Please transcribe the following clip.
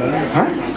Huh?